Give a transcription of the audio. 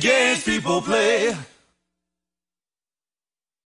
Games people play.